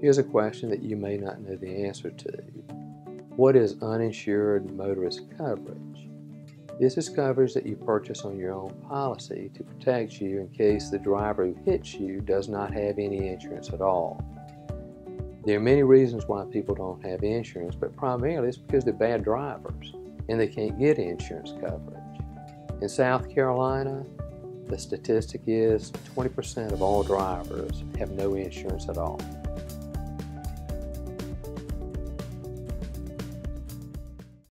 Here's a question that you may not know the answer to. What is uninsured motorist coverage? This is coverage that you purchase on your own policy to protect you in case the driver who hits you does not have any insurance at all. There are many reasons why people don't have insurance, but primarily it's because they're bad drivers and they can't get insurance coverage. In South Carolina, the statistic is 20% of all drivers have no insurance at all.